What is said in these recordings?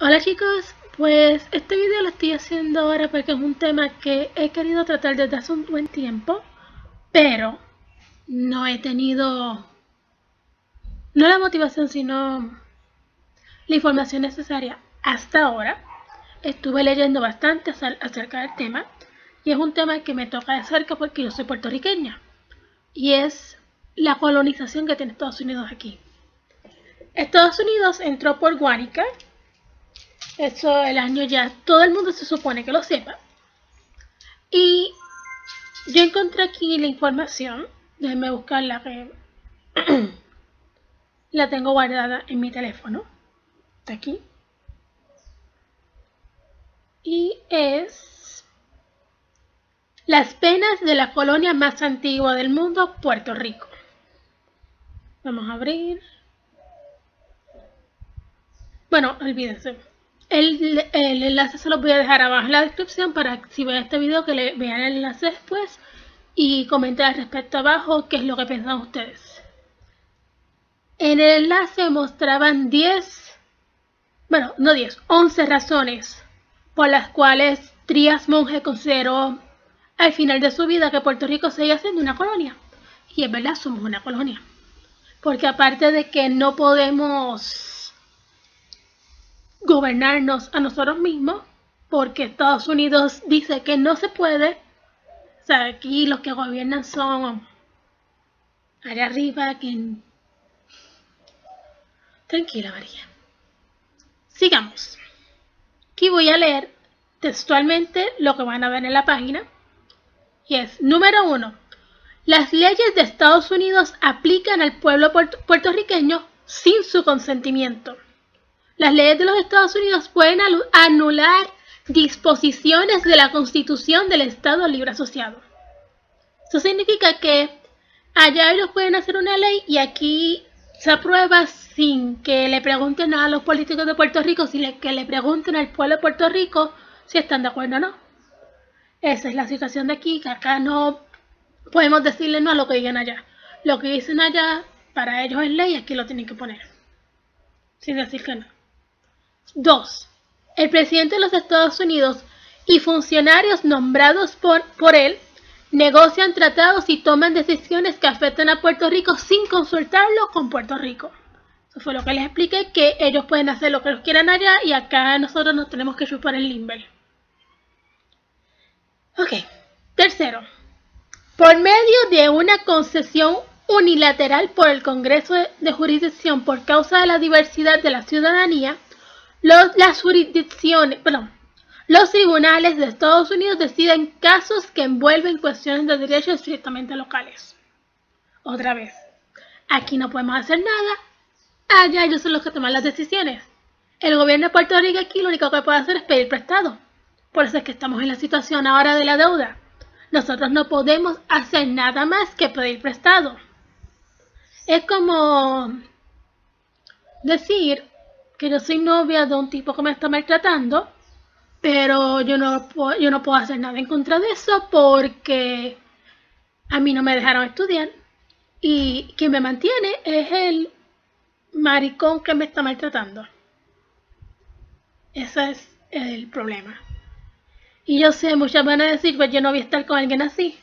Hola chicos, pues este video lo estoy haciendo ahora porque es un tema que he querido tratar desde hace un buen tiempo, pero no he tenido, no la motivación, sino la información necesaria hasta ahora. Estuve leyendo bastante acerca del tema y es un tema que me toca de cerca porque yo soy puertorriqueña y es la colonización que tiene Estados Unidos aquí. Estados Unidos entró por Guánica eso el año ya, todo el mundo se supone que lo sepa. Y yo encontré aquí la información, déjenme buscarla que la tengo guardada en mi teléfono. Está aquí. Y es las penas de la colonia más antigua del mundo, Puerto Rico. Vamos a abrir. Bueno, olvídense. El, enlace se lo voy a dejar abajo en la descripción para si ven este video que le vean el enlace después y comenten al respecto abajo qué es lo que piensan ustedes. En el enlace mostraban 10, bueno, no 10, 11 razones por las cuales Trías Monge consideró al final de su vida que Puerto Rico seguía siendo una colonia. Y es verdad, somos una colonia. Porque aparte de que no podemos gobernarnos a nosotros mismos, porque Estados Unidos dice que no se puede. O sea, aquí los que gobiernan son allá arriba, que... Tranquila, María. Sigamos. Aquí voy a leer textualmente lo que van a ver en la página. Y es, número uno, las leyes de Estados Unidos aplican al pueblo puertorriqueño sin su consentimiento. Las leyes de los Estados Unidos pueden anular disposiciones de la Constitución del Estado Libre Asociado. Eso significa que allá ellos pueden hacer una ley y aquí se aprueba sin que le pregunten a los políticos de Puerto Rico, sin que le pregunten al pueblo de Puerto Rico si están de acuerdo o no. Esa es la situación de aquí, que acá no podemos decirle no a lo que digan allá. Lo que dicen allá para ellos es ley, aquí lo tienen que poner. Sin decir que no. 2. El presidente de los Estados Unidos y funcionarios nombrados por, por él negocian tratados y toman decisiones que afectan a Puerto Rico sin consultarlo con Puerto Rico. Eso fue lo que les expliqué, que ellos pueden hacer lo que ellos quieran allá y acá nosotros nos tenemos que chupar el limber. Ok, tercero. Por medio de una concesión unilateral por el Congreso de Jurisdicción por causa de la diversidad de la ciudadanía, los, las jurisdicciones, perdón, los tribunales de Estados Unidos deciden casos que envuelven cuestiones de derechos estrictamente locales. Otra vez, aquí no podemos hacer nada, allá ellos son los que toman las decisiones. El gobierno de Puerto Rico aquí lo único que puede hacer es pedir prestado. Por eso es que estamos en la situación ahora de la deuda. Nosotros no podemos hacer nada más que pedir prestado. Es como decir, que yo soy novia de un tipo que me está maltratando, pero yo no, yo no puedo hacer nada en contra de eso porque a mí no me dejaron estudiar y quien me mantiene es el maricón que me está maltratando. Ese es el problema. Y yo sé, muchas van a decir, pues yo no voy a estar con alguien así.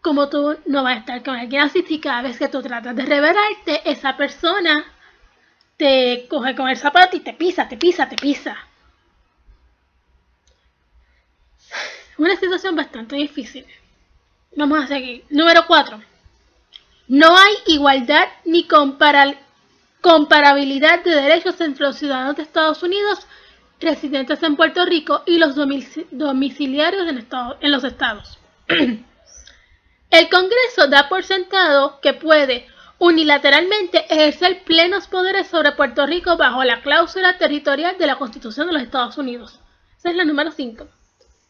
Como tú no vas a estar con alguien así, si cada vez que tú tratas de revelarte, esa persona te coge con el zapato y te pisa, te pisa, te pisa. Una situación bastante difícil. Vamos a seguir. Número 4. No hay igualdad ni comparabilidad de derechos entre los ciudadanos de Estados Unidos residentes en Puerto Rico y los domiciliarios en, en los estados. El Congreso da por sentado que puede unilateralmente ejercer plenos poderes sobre Puerto Rico bajo la cláusula territorial de la Constitución de los Estados Unidos. Esa es la número 5.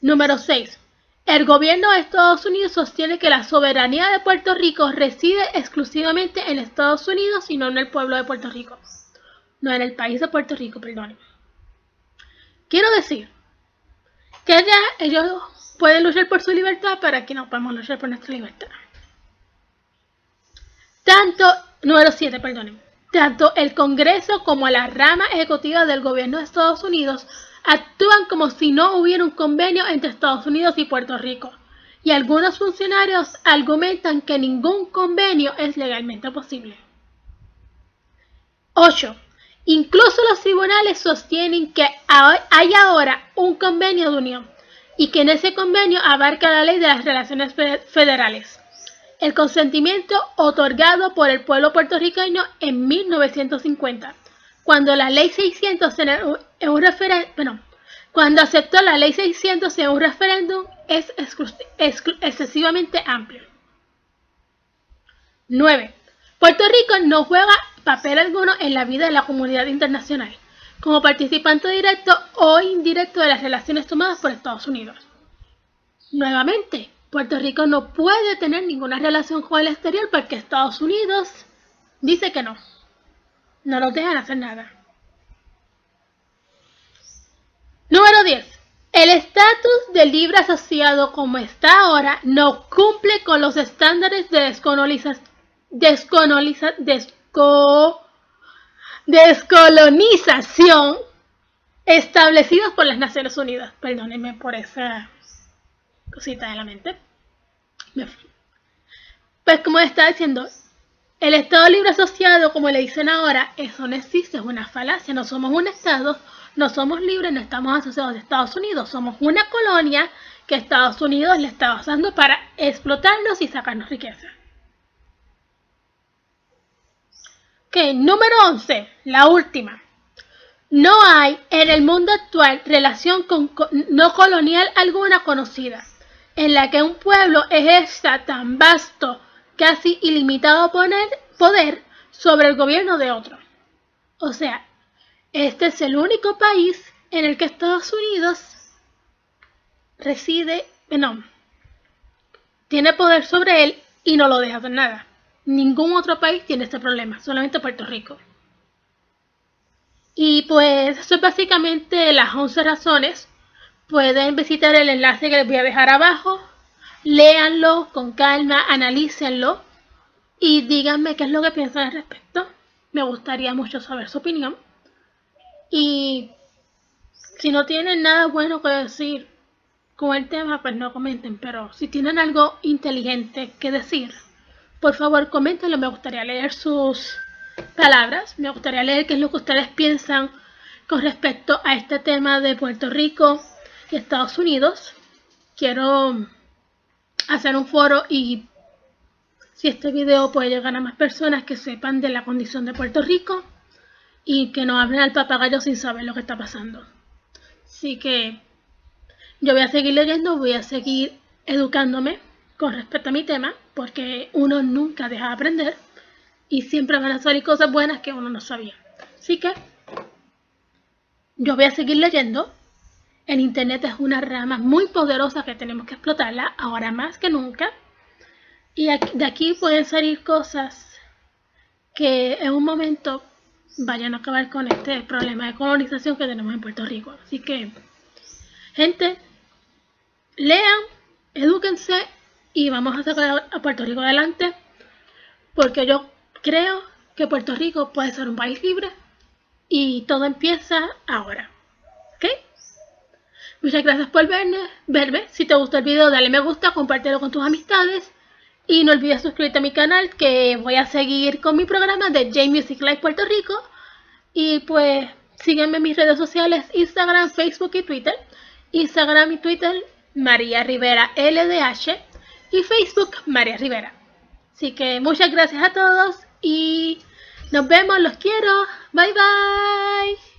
Número 6. El gobierno de Estados Unidos sostiene que la soberanía de Puerto Rico reside exclusivamente en Estados Unidos y no en el pueblo de Puerto Rico. No en el país de Puerto Rico, perdón. Quiero decir que allá ellos pueden luchar por su libertad para que no podemos luchar por nuestra libertad. Tanto, número 7, perdonen. tanto el Congreso como la rama ejecutiva del gobierno de Estados Unidos actúan como si no hubiera un convenio entre Estados Unidos y Puerto Rico. Y algunos funcionarios argumentan que ningún convenio es legalmente posible. 8. Incluso los tribunales sostienen que hay ahora un convenio de unión y que en ese convenio abarca la ley de las relaciones federales. El consentimiento otorgado por el pueblo puertorriqueño en 1950, cuando la ley 600 en un referéndum, cuando aceptó la ley 600 en un referéndum es excesivamente amplio. 9. Puerto Rico no juega papel alguno en la vida de la comunidad internacional, como participante directo o indirecto de las relaciones tomadas por Estados Unidos. Nuevamente, Puerto Rico no puede tener ninguna relación con el exterior porque Estados Unidos dice que no. No nos dejan hacer nada. Número 10. El estatus del libre asociado como está ahora no cumple con los estándares de descolonización descolonización establecidos por las Naciones Unidas. Perdónenme por esa cosita de la mente. Pues como estaba diciendo, el Estado libre asociado, como le dicen ahora, eso no existe, es una falacia. No somos un Estado, no somos libres, no estamos asociados a Estados Unidos. Somos una colonia que Estados Unidos le está usando para explotarnos y sacarnos riqueza. Ok, número 11, la última. No hay en el mundo actual relación con, no colonial alguna conocida en la que un pueblo ejerza tan vasto, casi ilimitado poder sobre el gobierno de otro. O sea, este es el único país en el que Estados Unidos reside, no, tiene poder sobre él y no lo deja hacer nada. Ningún otro país tiene este problema, solamente Puerto Rico. Y pues eso es básicamente las 11 razones. Pueden visitar el enlace que les voy a dejar abajo. Léanlo con calma, analícenlo y díganme qué es lo que piensan al respecto. Me gustaría mucho saber su opinión. Y si no tienen nada bueno que decir con el tema, pues no comenten. Pero si tienen algo inteligente que decir, por favor, coméntenlo. Me gustaría leer sus palabras. Me gustaría leer qué es lo que ustedes piensan con respecto a este tema de Puerto Rico y Estados Unidos. Quiero hacer un foro y si este video puede llegar a más personas que sepan de la condición de Puerto Rico y que no hablen al papagayo sin saber lo que está pasando. Así que yo voy a seguir leyendo, voy a seguir educándome con respecto a mi tema, porque uno nunca deja de aprender y siempre van a salir cosas buenas que uno no sabía. Así que yo voy a seguir leyendo. El Internet es una rama muy poderosa que tenemos que explotarla ahora más que nunca. Y de aquí pueden salir cosas que en un momento vayan a acabar con este problema de colonización que tenemos en Puerto Rico. Así que, gente, lean, edúquense y vamos a sacar a Puerto Rico adelante porque yo creo que Puerto Rico puede ser un país libre y todo empieza ahora. Muchas gracias por verme. verme. Si te gustó el video, dale me gusta, compártelo con tus amistades y no olvides suscribirte a mi canal que voy a seguir con mi programa de J Music Live Puerto Rico y pues sígueme en mis redes sociales Instagram, Facebook y Twitter. Instagram y Twitter María Rivera LDH y Facebook María Rivera. Así que muchas gracias a todos y nos vemos, los quiero. Bye bye.